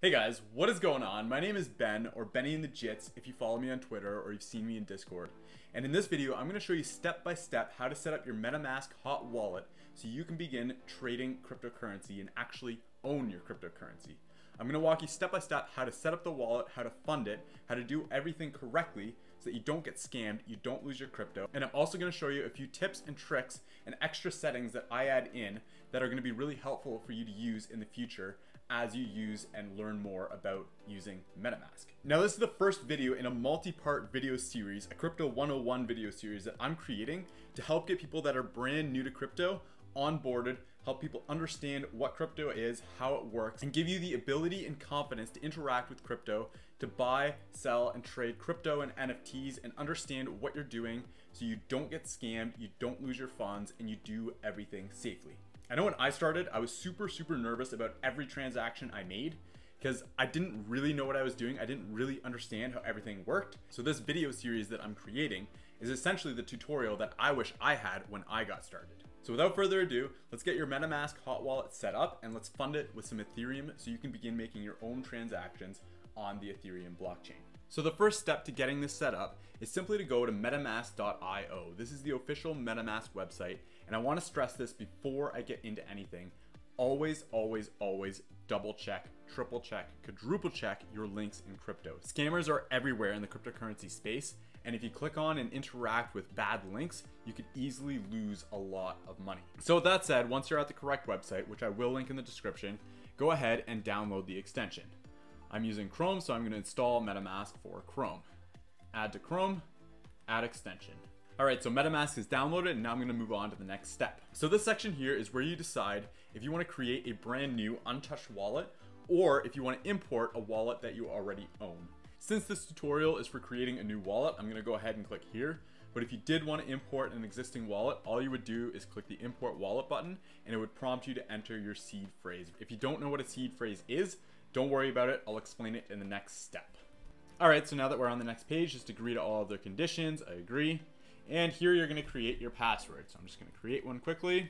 Hey guys, what is going on? My name is Ben, or Benny and the Jits if you follow me on Twitter or you've seen me in Discord. And in this video, I'm going to show you step by step how to set up your MetaMask hot wallet so you can begin trading cryptocurrency and actually own your cryptocurrency. I'm going to walk you step by step how to set up the wallet, how to fund it, how to do everything correctly so that you don't get scammed, you don't lose your crypto. And I'm also going to show you a few tips and tricks and extra settings that I add in that are going to be really helpful for you to use in the future as you use and learn more about using MetaMask. Now this is the first video in a multi-part video series, a Crypto 101 video series that I'm creating to help get people that are brand new to crypto onboarded, help people understand what crypto is, how it works, and give you the ability and confidence to interact with crypto, to buy, sell, and trade crypto and NFTs and understand what you're doing so you don't get scammed, you don't lose your funds, and you do everything safely. I know when I started, I was super, super nervous about every transaction I made because I didn't really know what I was doing. I didn't really understand how everything worked. So this video series that I'm creating is essentially the tutorial that I wish I had when I got started. So without further ado, let's get your MetaMask hot wallet set up and let's fund it with some Ethereum so you can begin making your own transactions on the Ethereum blockchain. So the first step to getting this set up is simply to go to metamask.io. This is the official MetaMask website and I wanna stress this before I get into anything. Always, always, always double check, triple check, quadruple check your links in crypto. Scammers are everywhere in the cryptocurrency space, and if you click on and interact with bad links, you could easily lose a lot of money. So with that said, once you're at the correct website, which I will link in the description, go ahead and download the extension. I'm using Chrome, so I'm gonna install MetaMask for Chrome. Add to Chrome, add extension. All right, so MetaMask is downloaded and now I'm gonna move on to the next step. So this section here is where you decide if you wanna create a brand new untouched wallet or if you wanna import a wallet that you already own. Since this tutorial is for creating a new wallet, I'm gonna go ahead and click here. But if you did want to import an existing wallet, all you would do is click the import wallet button and it would prompt you to enter your seed phrase. If you don't know what a seed phrase is, don't worry about it. I'll explain it in the next step. All right, so now that we're on the next page, just agree to all of their conditions. I agree. And here you're going to create your password. So I'm just going to create one quickly.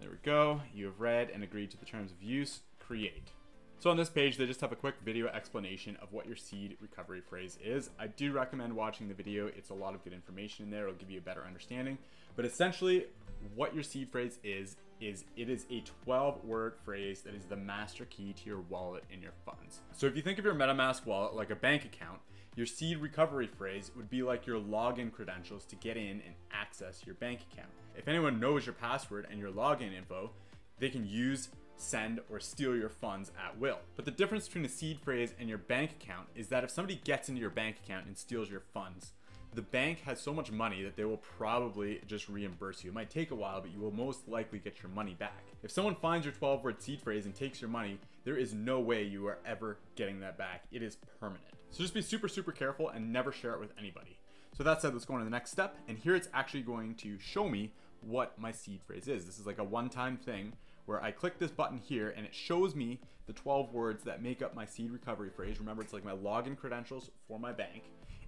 There we go. You have read and agreed to the terms of use. Create. So on this page, they just have a quick video explanation of what your seed recovery phrase is. I do recommend watching the video. It's a lot of good information in there. It'll give you a better understanding. But essentially, what your seed phrase is, is it is a 12 word phrase that is the master key to your wallet and your funds. So if you think of your MetaMask wallet like a bank account, your seed recovery phrase would be like your login credentials to get in and access your bank account. If anyone knows your password and your login info, they can use, send, or steal your funds at will. But the difference between a seed phrase and your bank account is that if somebody gets into your bank account and steals your funds, the bank has so much money that they will probably just reimburse you. It might take a while, but you will most likely get your money back. If someone finds your 12 word seed phrase and takes your money, there is no way you are ever getting that back. It is permanent. So just be super, super careful and never share it with anybody. So that said, let's go on to the next step. And here it's actually going to show me what my seed phrase is. This is like a one-time thing where I click this button here and it shows me the 12 words that make up my seed recovery phrase. Remember, it's like my login credentials for my bank.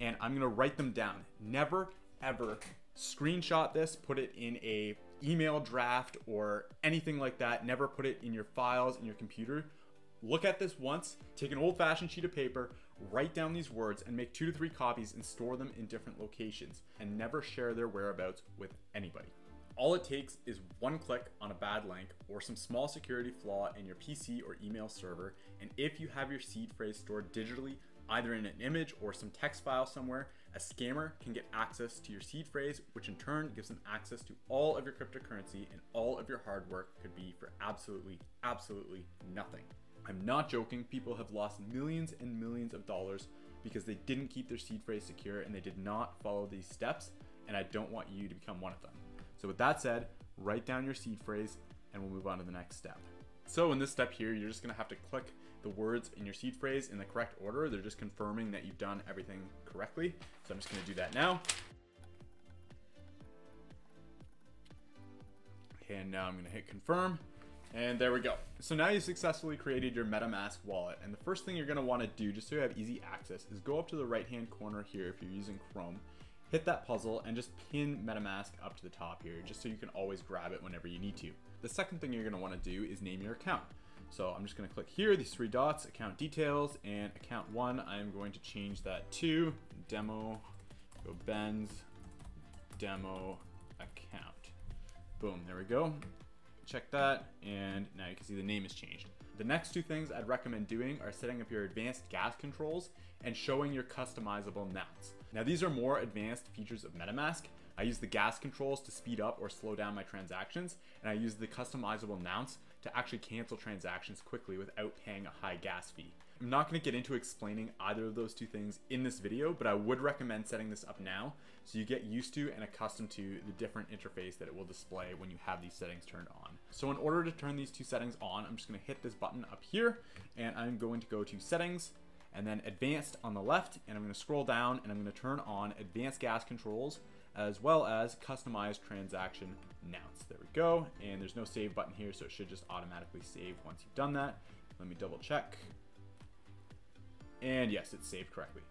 And I'm gonna write them down. Never, ever screenshot this, put it in a email draft or anything like that. Never put it in your files in your computer. Look at this once, take an old fashioned sheet of paper, write down these words, and make two to three copies and store them in different locations, and never share their whereabouts with anybody. All it takes is one click on a bad link or some small security flaw in your PC or email server, and if you have your seed phrase stored digitally, either in an image or some text file somewhere, a scammer can get access to your seed phrase, which in turn gives them access to all of your cryptocurrency and all of your hard work could be for absolutely, absolutely nothing. I'm not joking, people have lost millions and millions of dollars because they didn't keep their seed phrase secure and they did not follow these steps, and I don't want you to become one of them. So with that said, write down your seed phrase and we'll move on to the next step. So in this step here, you're just gonna have to click the words in your seed phrase in the correct order. They're just confirming that you've done everything correctly. So I'm just gonna do that now. And now I'm gonna hit confirm. And there we go. So now you've successfully created your MetaMask wallet. And the first thing you're gonna wanna do, just so you have easy access, is go up to the right-hand corner here if you're using Chrome, hit that puzzle and just pin MetaMask up to the top here, just so you can always grab it whenever you need to. The second thing you're gonna wanna do is name your account. So I'm just gonna click here, these three dots, account details, and account one, I'm going to change that to demo, go Ben's demo account. Boom, there we go. Check that, and now you can see the name has changed. The next two things I'd recommend doing are setting up your advanced gas controls and showing your customizable nonce. Now these are more advanced features of MetaMask. I use the gas controls to speed up or slow down my transactions, and I use the customizable nonce to actually cancel transactions quickly without paying a high gas fee. I'm not going to get into explaining either of those two things in this video, but I would recommend setting this up now so you get used to and accustomed to the different interface that it will display when you have these settings turned on. So in order to turn these two settings on, I'm just going to hit this button up here and I'm going to go to settings and then advanced on the left and I'm going to scroll down and I'm going to turn on advanced gas controls as well as customized transaction nonce. There we go. And there's no save button here, so it should just automatically save once you've done that. Let me double check. And yes, it's saved correctly.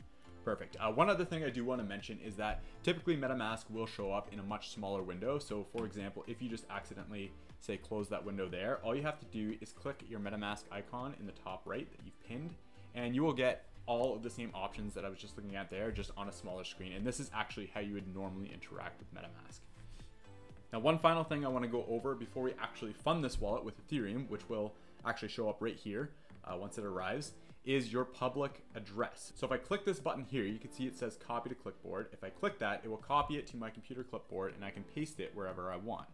Perfect. Uh, one other thing I do want to mention is that typically MetaMask will show up in a much smaller window. So for example, if you just accidentally say close that window there, all you have to do is click your MetaMask icon in the top right that you've pinned, and you will get all of the same options that I was just looking at there, just on a smaller screen. And this is actually how you would normally interact with MetaMask. Now, one final thing I want to go over before we actually fund this wallet with Ethereum, which will actually show up right here uh, once it arrives, is your public address. So if I click this button here, you can see it says copy to clipboard. If I click that, it will copy it to my computer clipboard and I can paste it wherever I want.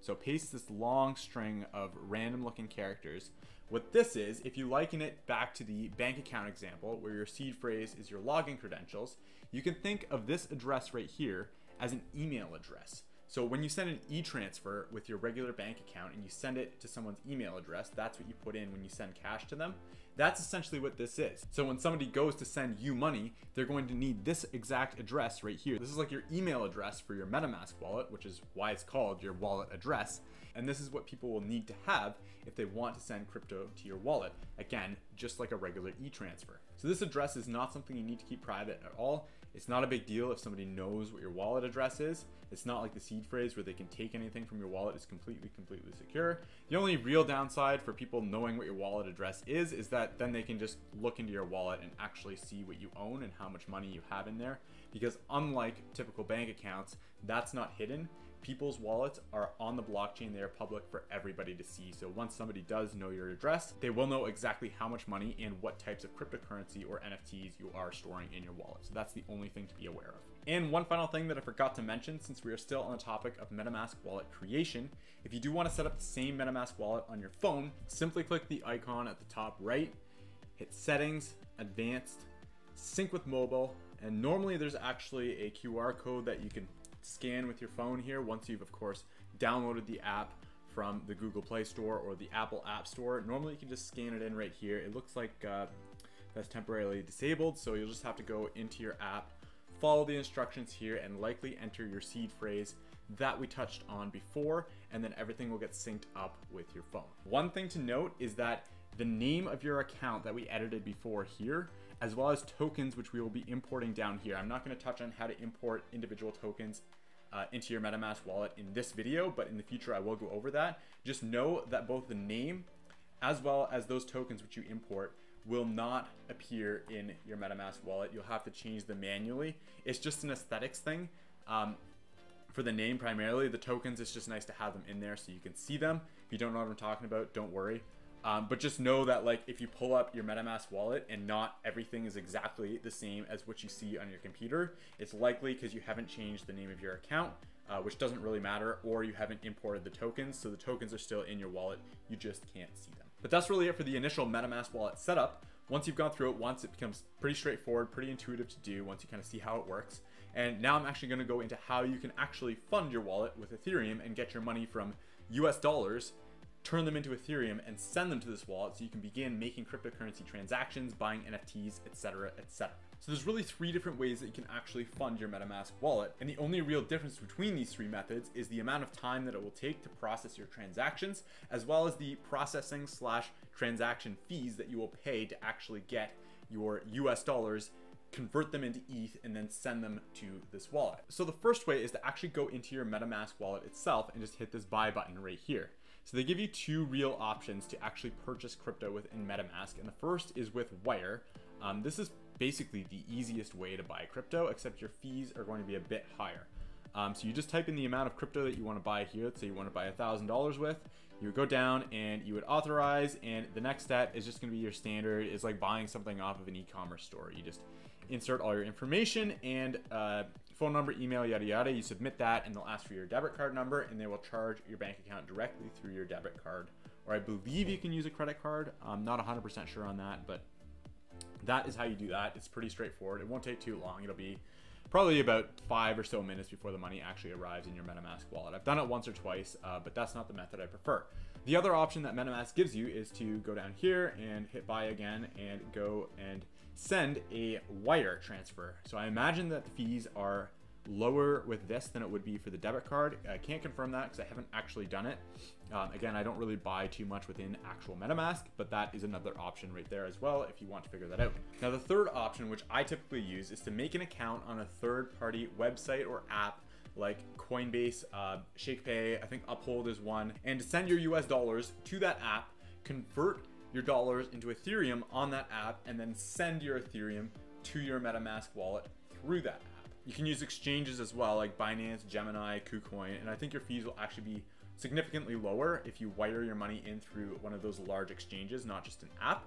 So paste this long string of random looking characters. What this is, if you liken it back to the bank account example where your seed phrase is your login credentials, you can think of this address right here as an email address. So when you send an e-transfer with your regular bank account and you send it to someone's email address, that's what you put in when you send cash to them. That's essentially what this is. So when somebody goes to send you money, they're going to need this exact address right here. This is like your email address for your MetaMask wallet, which is why it's called your wallet address. And this is what people will need to have if they want to send crypto to your wallet. Again, just like a regular e-transfer. So this address is not something you need to keep private at all. It's not a big deal if somebody knows what your wallet address is. It's not like the seed phrase where they can take anything from your wallet. It's completely, completely secure. The only real downside for people knowing what your wallet address is, is that then they can just look into your wallet and actually see what you own and how much money you have in there. Because unlike typical bank accounts, that's not hidden people's wallets are on the blockchain. They are public for everybody to see. So once somebody does know your address, they will know exactly how much money and what types of cryptocurrency or NFTs you are storing in your wallet. So that's the only thing to be aware of. And one final thing that I forgot to mention, since we are still on the topic of MetaMask wallet creation, if you do want to set up the same MetaMask wallet on your phone, simply click the icon at the top right, hit settings, advanced, sync with mobile, and normally there's actually a QR code that you can scan with your phone here once you've, of course, downloaded the app from the Google Play Store or the Apple App Store. Normally you can just scan it in right here. It looks like uh, that's temporarily disabled, so you'll just have to go into your app, follow the instructions here, and likely enter your seed phrase that we touched on before, and then everything will get synced up with your phone. One thing to note is that the name of your account that we edited before here as well as tokens, which we will be importing down here. I'm not going to touch on how to import individual tokens uh, into your MetaMask wallet in this video, but in the future I will go over that. Just know that both the name as well as those tokens which you import will not appear in your MetaMask wallet. You'll have to change them manually. It's just an aesthetics thing. Um, for the name primarily, the tokens, it's just nice to have them in there so you can see them. If you don't know what I'm talking about, don't worry. Um, but just know that like if you pull up your MetaMask wallet and not everything is exactly the same as what you see on your computer, it's likely because you haven't changed the name of your account, uh, which doesn't really matter, or you haven't imported the tokens, so the tokens are still in your wallet, you just can't see them. But that's really it for the initial MetaMask wallet setup. Once you've gone through it once, it becomes pretty straightforward, pretty intuitive to do once you kind of see how it works. And now I'm actually going to go into how you can actually fund your wallet with Ethereum and get your money from US dollars turn them into Ethereum and send them to this wallet so you can begin making cryptocurrency transactions, buying NFTs, etc., etc. So there's really three different ways that you can actually fund your MetaMask wallet, and the only real difference between these three methods is the amount of time that it will take to process your transactions, as well as the processing slash transaction fees that you will pay to actually get your US dollars convert them into ETH, and then send them to this wallet. So the first way is to actually go into your MetaMask wallet itself and just hit this buy button right here. So they give you two real options to actually purchase crypto within MetaMask, and the first is with Wyre. Um, this is basically the easiest way to buy crypto, except your fees are going to be a bit higher. Um, so you just type in the amount of crypto that you want to buy here. Let's say you want to buy a thousand dollars with. You would go down and you would authorize, and the next step is just going to be your standard. Is like buying something off of an e-commerce store. You just insert all your information and uh, phone number, email, yada yada. You submit that, and they'll ask for your debit card number, and they will charge your bank account directly through your debit card. Or I believe you can use a credit card. I'm not 100% sure on that, but that is how you do that. It's pretty straightforward. It won't take too long. It'll be probably about five or so minutes before the money actually arrives in your MetaMask wallet. I've done it once or twice, uh, but that's not the method I prefer. The other option that MetaMask gives you is to go down here and hit buy again and go and send a wire transfer. So I imagine that the fees are lower with this than it would be for the debit card. I can't confirm that because I haven't actually done it. Um, again, I don't really buy too much within actual MetaMask, but that is another option right there as well if you want to figure that out. Now, the third option, which I typically use, is to make an account on a third party website or app like Coinbase, uh, ShakePay, I think Uphold is one, and send your US dollars to that app, convert your dollars into Ethereum on that app, and then send your Ethereum to your MetaMask wallet through that app. You can use exchanges as well, like Binance, Gemini, KuCoin, and I think your fees will actually be significantly lower if you wire your money in through one of those large exchanges, not just an app.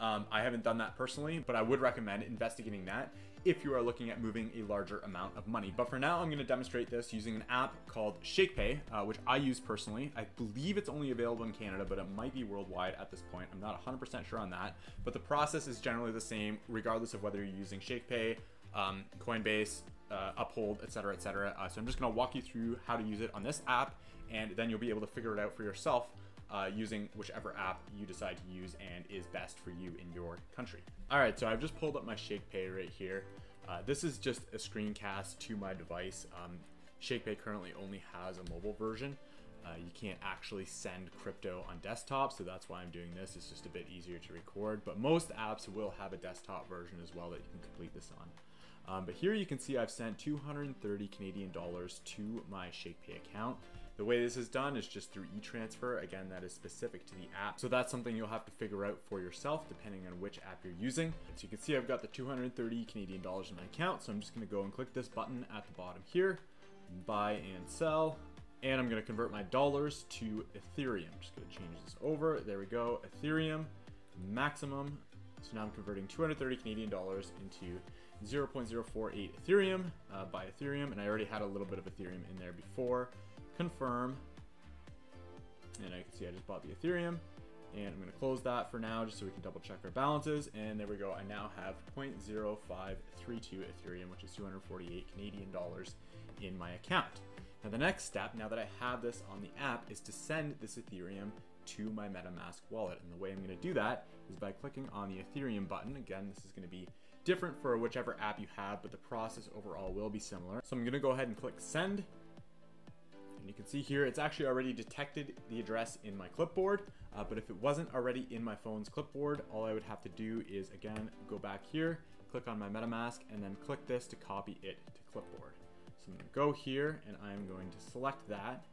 Um, I haven't done that personally, but I would recommend investigating that if you are looking at moving a larger amount of money. But for now, I'm going to demonstrate this using an app called ShakePay, uh, which I use personally. I believe it's only available in Canada, but it might be worldwide at this point. I'm not 100% sure on that. But the process is generally the same, regardless of whether you're using ShakePay, um, Coinbase, uh, Uphold, etc., etc. Uh, so I'm just going to walk you through how to use it on this app, and then you'll be able to figure it out for yourself uh, using whichever app you decide to use and is best for you in your country. All right, so I've just pulled up my ShakePay right here. Uh, this is just a screencast to my device. Um, ShakePay currently only has a mobile version. Uh, you can't actually send crypto on desktop, so that's why I'm doing this. It's just a bit easier to record, but most apps will have a desktop version as well that you can complete this on. Um, but here you can see I've sent 230 Canadian dollars to my ShakePay account. The way this is done is just through e-transfer. Again, that is specific to the app. So that's something you'll have to figure out for yourself depending on which app you're using. So you can see I've got the 230 Canadian dollars in my account. So I'm just gonna go and click this button at the bottom here, buy and sell. And I'm gonna convert my dollars to Ethereum. Just gonna change this over. There we go, Ethereum, maximum. So now I'm converting 230 Canadian dollars into 0.048 Ethereum uh, buy Ethereum, and I already had a little bit of Ethereum in there before confirm. And I can see I just bought the Ethereum. And I'm going to close that for now just so we can double check our balances. And there we go. I now have 0.0532 Ethereum, which is 248 Canadian dollars in my account. Now the next step, now that I have this on the app, is to send this Ethereum to my MetaMask wallet. And the way I'm going to do that is by clicking on the Ethereum button. Again, this is going to be different for whichever app you have, but the process overall will be similar. So I'm going to go ahead and click send And you can see here, it's actually already detected the address in my clipboard, uh, but if it wasn't already in my phone's clipboard, all I would have to do is, again, go back here, click on my MetaMask, and then click this to copy it to clipboard. So I'm gonna go here, and I'm going to select that,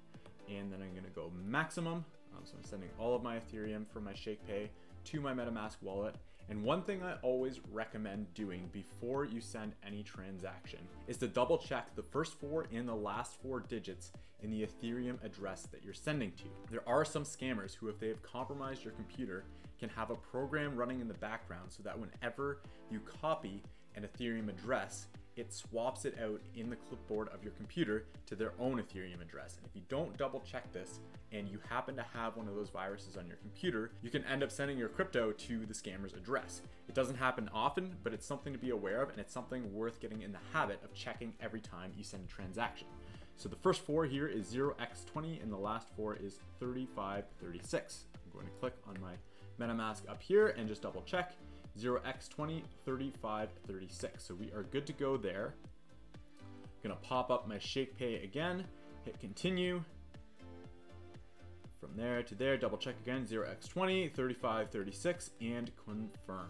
and then I'm gonna go maximum. Um, so I'm sending all of my Ethereum from my ShakePay to my MetaMask wallet, and one thing I always recommend doing before you send any transaction is to double check the first four and the last four digits in the Ethereum address that you're sending to. There are some scammers who, if they have compromised your computer, can have a program running in the background so that whenever you copy an Ethereum address, it swaps it out in the clipboard of your computer to their own Ethereum address. And if you don't double check this and you happen to have one of those viruses on your computer, you can end up sending your crypto to the scammer's address. It doesn't happen often, but it's something to be aware of and it's something worth getting in the habit of checking every time you send a transaction. So the first four here is 0x20 and the last four is 3536. I'm going to click on my MetaMask up here and just double check. 0x20, 35, 36. So we are good to go there. I'm gonna pop up my ShakePay again, hit continue. From there to there, double check again, 0x20, 35, 36, and confirm.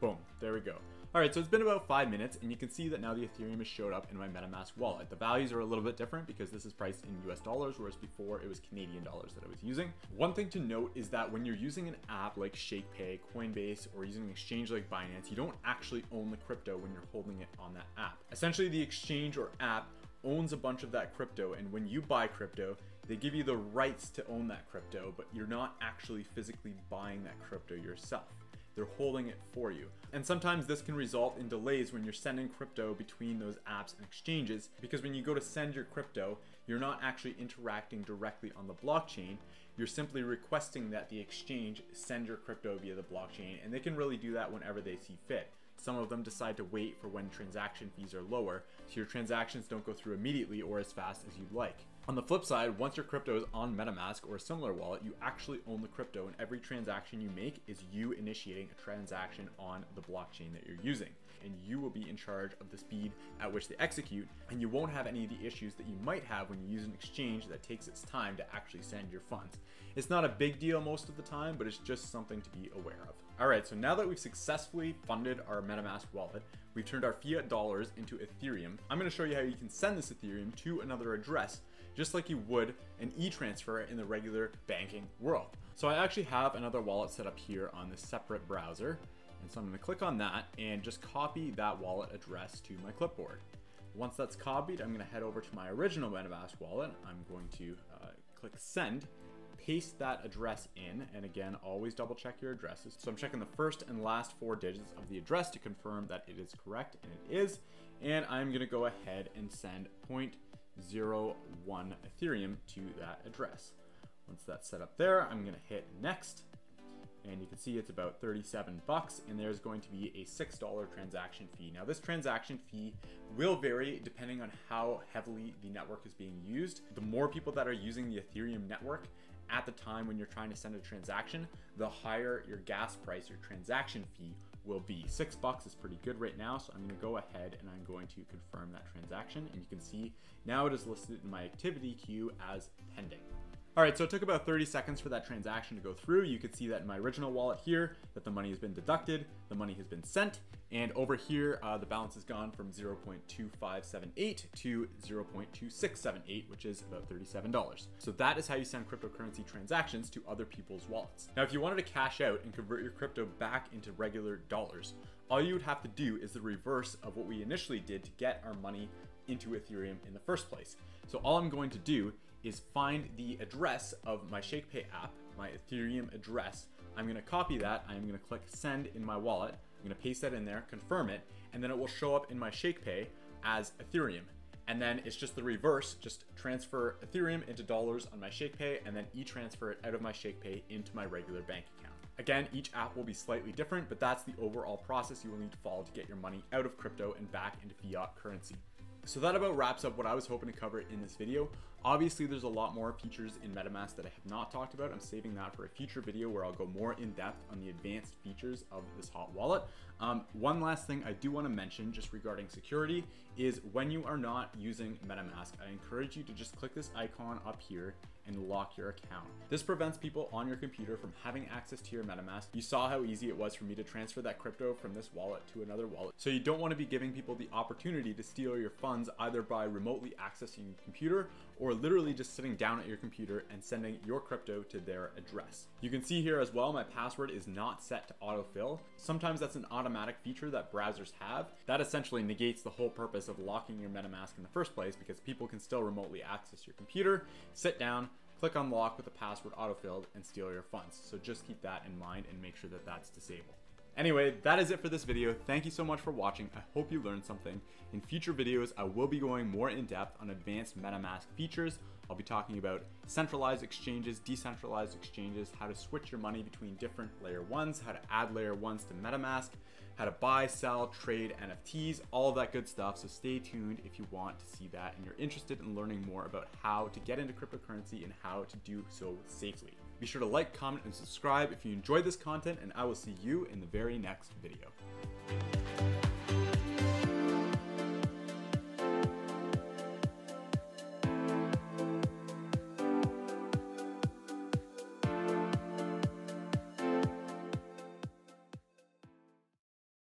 Boom, there we go. Alright, so it's been about five minutes, and you can see that now the Ethereum has showed up in my MetaMask wallet. The values are a little bit different because this is priced in US dollars, whereas before it was Canadian dollars that I was using. One thing to note is that when you're using an app like ShakePay, Coinbase, or using an exchange like Binance, you don't actually own the crypto when you're holding it on that app. Essentially, the exchange or app owns a bunch of that crypto, and when you buy crypto, they give you the rights to own that crypto, but you're not actually physically buying that crypto yourself. They're holding it for you. And sometimes this can result in delays when you're sending crypto between those apps and exchanges because when you go to send your crypto, you're not actually interacting directly on the blockchain. You're simply requesting that the exchange send your crypto via the blockchain, and they can really do that whenever they see fit. Some of them decide to wait for when transaction fees are lower, so your transactions don't go through immediately or as fast as you'd like. On the flip side, once your crypto is on MetaMask or a similar wallet, you actually own the crypto and every transaction you make is you initiating a transaction on the blockchain that you're using. And you will be in charge of the speed at which they execute, and you won't have any of the issues that you might have when you use an exchange that takes its time to actually send your funds. It's not a big deal most of the time, but it's just something to be aware of. Alright, so now that we've successfully funded our MetaMask wallet, we've turned our fiat dollars into Ethereum, I'm going to show you how you can send this Ethereum to another address just like you would an e-transfer in the regular banking world. So I actually have another wallet set up here on this separate browser. And so I'm gonna click on that and just copy that wallet address to my clipboard. Once that's copied, I'm gonna head over to my original MetaMask wallet. I'm going to uh, click send, paste that address in, and again, always double check your addresses. So I'm checking the first and last four digits of the address to confirm that it is correct, and it is. And I'm gonna go ahead and send point. Zero one Ethereum to that address. Once that's set up there, I'm gonna hit next. And you can see it's about 37 bucks and there's going to be a $6 transaction fee. Now this transaction fee will vary depending on how heavily the network is being used. The more people that are using the Ethereum network at the time when you're trying to send a transaction, the higher your gas price, your transaction fee will be. Six bucks is pretty good right now, so I'm gonna go ahead and I'm going to confirm that transaction. And you can see now it is listed in my activity queue as pending. All right, so it took about 30 seconds for that transaction to go through. You can see that in my original wallet here, that the money has been deducted, the money has been sent, and over here, uh, the balance has gone from 0.2578 to 0.2678, which is about $37. So that is how you send cryptocurrency transactions to other people's wallets. Now, if you wanted to cash out and convert your crypto back into regular dollars, all you would have to do is the reverse of what we initially did to get our money into Ethereum in the first place. So all I'm going to do is find the address of my ShakePay app, my Ethereum address. I'm gonna copy that, I'm gonna click send in my wallet, I'm gonna paste that in there, confirm it, and then it will show up in my ShakePay as Ethereum. And then it's just the reverse, just transfer Ethereum into dollars on my ShakePay and then e-transfer it out of my ShakePay into my regular bank account. Again, each app will be slightly different, but that's the overall process you will need to follow to get your money out of crypto and back into fiat currency. So that about wraps up what I was hoping to cover in this video. Obviously, there's a lot more features in MetaMask that I have not talked about. I'm saving that for a future video where I'll go more in depth on the advanced features of this hot wallet. Um, one last thing I do want to mention just regarding security is when you are not using MetaMask, I encourage you to just click this icon up here and lock your account. This prevents people on your computer from having access to your MetaMask. You saw how easy it was for me to transfer that crypto from this wallet to another wallet. So you don't want to be giving people the opportunity to steal your funds either by remotely accessing your computer or literally just sitting down at your computer and sending your crypto to their address. You can see here as well, my password is not set to autofill. Sometimes that's an automatic feature that browsers have. That essentially negates the whole purpose of locking your MetaMask in the first place because people can still remotely access your computer, sit down, click on lock with the password autofilled and steal your funds. So just keep that in mind and make sure that that's disabled. Anyway, that is it for this video. Thank you so much for watching. I hope you learned something. In future videos, I will be going more in depth on advanced MetaMask features. I'll be talking about centralized exchanges, decentralized exchanges, how to switch your money between different layer ones, how to add layer ones to MetaMask, how to buy, sell, trade NFTs, all of that good stuff. So stay tuned if you want to see that and you're interested in learning more about how to get into cryptocurrency and how to do so safely. Be sure to like, comment, and subscribe if you enjoyed this content, and I will see you in the very next video.